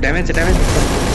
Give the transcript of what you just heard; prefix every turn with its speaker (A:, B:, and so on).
A: damage damage